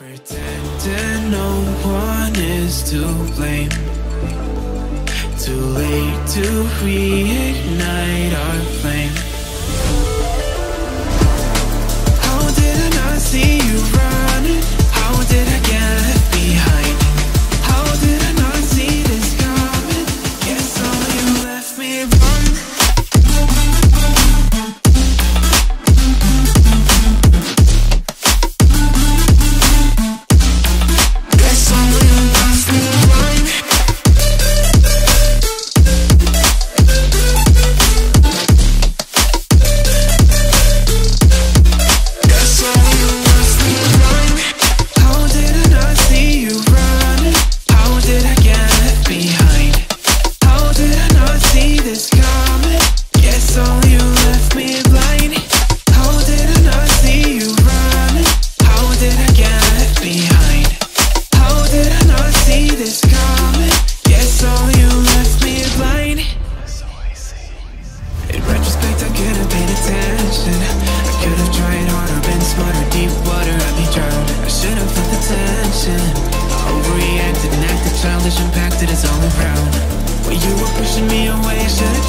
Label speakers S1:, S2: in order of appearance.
S1: Pretending no one is to blame. Too late to reignite. around. When you were pushing me away, should